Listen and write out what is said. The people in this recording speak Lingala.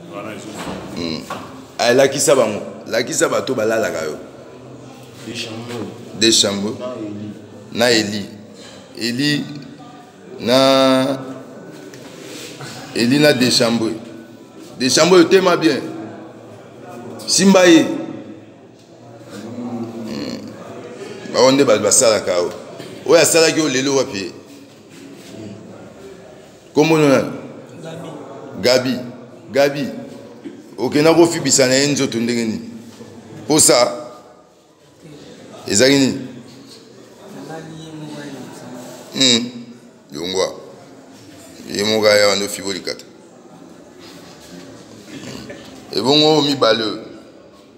hmm. alakisa ah, bango lakisa bato balalaka yo deschambo na eli eli na eli na deschambo deschambo oyo tema bien simba ye hmm. bango nde bato basalaka oyo oyo asalaki oyo lelo wapi ye kombo no nani gabi gabi okenda kofibisa na ye nzoto ndenge nini mposa ezalaki nini hmm. yongwa ye moko aya wana ofibo likata hmm. ebongo mibale oyo